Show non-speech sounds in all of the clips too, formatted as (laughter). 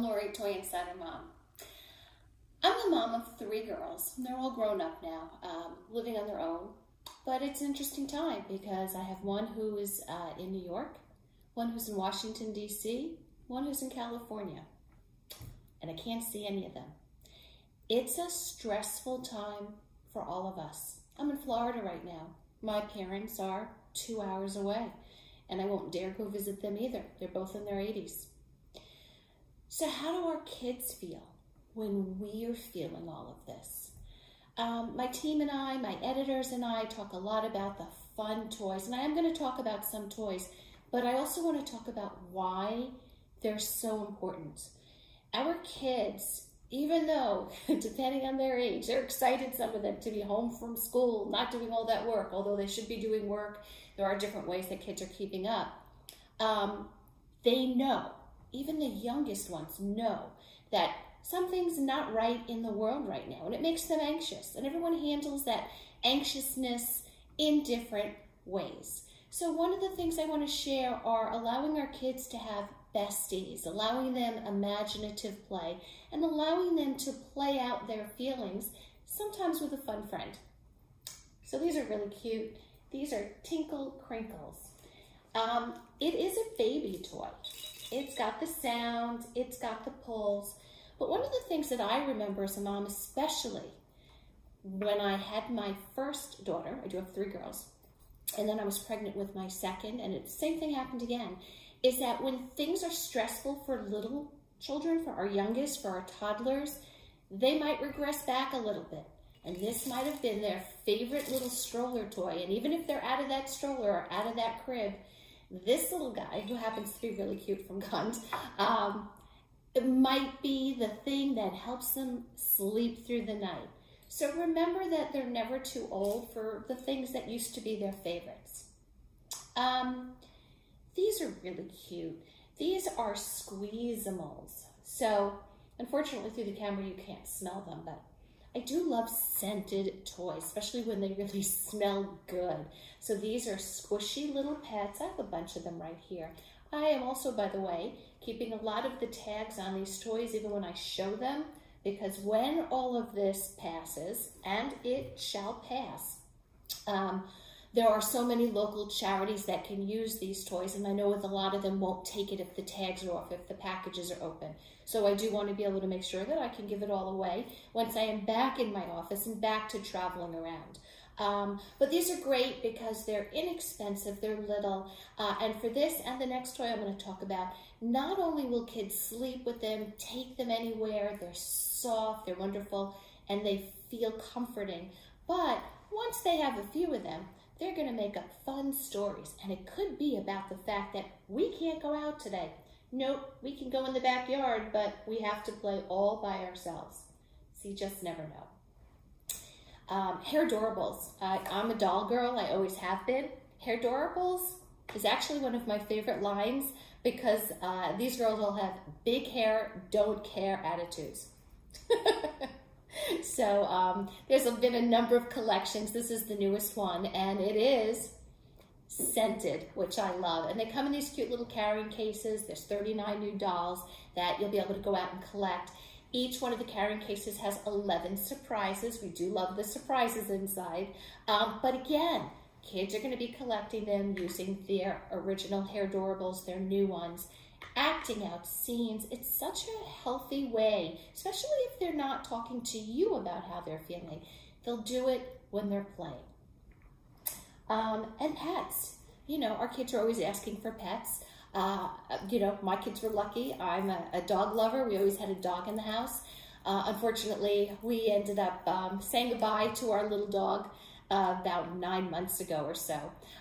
I'm Laurie, Toy Insider Mom. I'm the mom of three girls. They're all grown up now, um, living on their own. But it's an interesting time because I have one who is uh, in New York, one who's in Washington, D.C., one who's in California. And I can't see any of them. It's a stressful time for all of us. I'm in Florida right now. My parents are two hours away, and I won't dare go visit them either. They're both in their 80s. So, how do our kids feel when we are feeling all of this? Um, my team and I, my editors and I, talk a lot about the fun toys, and I am going to talk about some toys, but I also want to talk about why they're so important. Our kids even though, (laughs) depending on their age, they're excited, some of them, to be home from school, not doing all that work, although they should be doing work. There are different ways that kids are keeping up. Um, they know, even the youngest ones know, that something's not right in the world right now, and it makes them anxious. And everyone handles that anxiousness in different ways. So, one of the things I want to share are allowing our kids to have besties, allowing them imaginative play, and allowing them to play out their feelings, sometimes with a fun friend. So these are really cute. These are Tinkle Crinkles. Um, it is a baby toy. It's got the sound, it's got the pulls. But one of the things that I remember as a mom, especially when I had my first daughter, I do have three girls, and then I was pregnant with my second, and the same thing happened again is that when things are stressful for little children, for our youngest, for our toddlers, they might regress back a little bit. And this might have been their favorite little stroller toy. And even if they're out of that stroller or out of that crib, this little guy, who happens to be really cute from Gund, um, it might be the thing that helps them sleep through the night. So remember that they're never too old for the things that used to be their favorites. Um, these are really cute. These are Squeezamals. So unfortunately through the camera you can't smell them, but I do love scented toys, especially when they really smell good. So these are squishy little pets. I have a bunch of them right here. I am also, by the way, keeping a lot of the tags on these toys even when I show them, because when all of this passes, and it shall pass, um, there are so many local charities that can use these toys, and I know with a lot of them won't take it if the tags are off, if the packages are open. So I do want to be able to make sure that I can give it all away once I am back in my office and back to traveling around. Um, but these are great because they're inexpensive, they're little, uh, and for this and the next toy I'm going to talk about, not only will kids sleep with them, take them anywhere, they're soft, they're wonderful, and they feel comforting, but once they have a few of them, they're going to make up fun stories, and it could be about the fact that we can't go out today. Nope, we can go in the backyard, but we have to play all by ourselves. So you just never know. Um, Hairdorables. Uh, I'm a doll girl. I always have been. Hairdorables is actually one of my favorite lines because uh, these girls all have big hair, don't care attitudes. (laughs) (laughs) so um, there's been a number of collections. This is the newest one, and it is scented, which I love. And they come in these cute little carrying cases. There's 39 new dolls that you'll be able to go out and collect. Each one of the carrying cases has 11 surprises. We do love the surprises inside. Um, but again, kids are going to be collecting them using their original hair Hairdorables, their new ones acting out scenes. It's such a healthy way, especially if they're not talking to you about how they're feeling. They'll do it when they're playing. Um, and pets. You know, our kids are always asking for pets. Uh, you know, my kids were lucky. I'm a, a, dog lover. We always had a dog in the house. Uh, unfortunately, we ended up um, saying goodbye to our little dog uh, about nine months ago or so.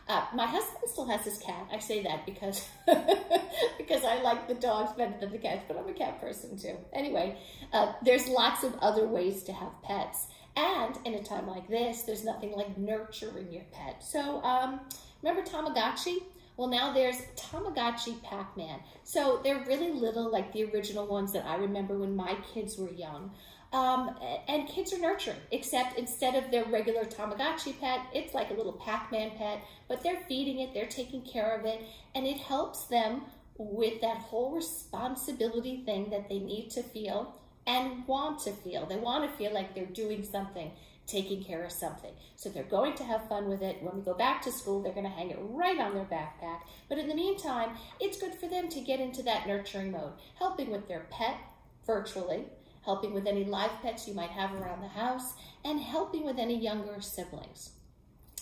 Uh, my husband still has his cat. I say that because (laughs) because I like the dogs better than the cats, but I'm a cat person too. Anyway, uh, there's lots of other ways to have pets. And in a time like this, there's nothing like nurturing your pet. So um, remember Tamagotchi? Well, now there's Tamagotchi Pac-Man. So they're really little, like the original ones that I remember when my kids were young. Um, and kids are nurturing, except instead of their regular Tamagotchi pet, it's like a little Pac-Man pet, but they're feeding it, they're taking care of it, and it helps them with that whole responsibility thing that they need to feel and want to feel. They want to feel like they're doing something, taking care of something. So they're going to have fun with it. When we go back to school, they're going to hang it right on their backpack. But in the meantime, it's good for them to get into that nurturing mode, helping with their pet virtually, helping with any live pets you might have around the house, and helping with any younger siblings.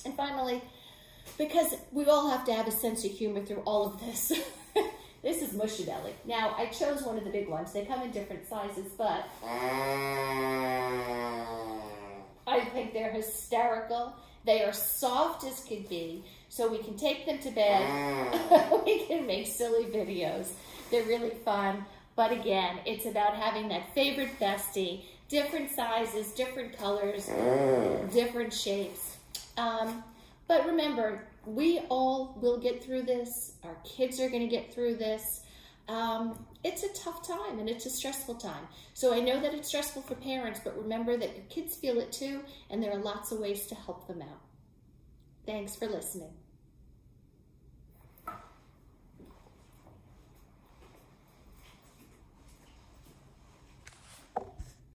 And finally, because we all have to have a sense of humor through all of this. (laughs) this is Mushy Belly. Now, I chose one of the big ones. They come in different sizes, but I think they're hysterical. They are soft as could be, so we can take them to bed. (laughs) we can make silly videos. They're really fun. But again, it's about having that favorite bestie, different sizes, different colors, different shapes. Um, but remember, we all will get through this. Our kids are going to get through this. Um, it's a tough time and it's a stressful time. So I know that it's stressful for parents, but remember that your kids feel it too, and there are lots of ways to help them out. Thanks for listening.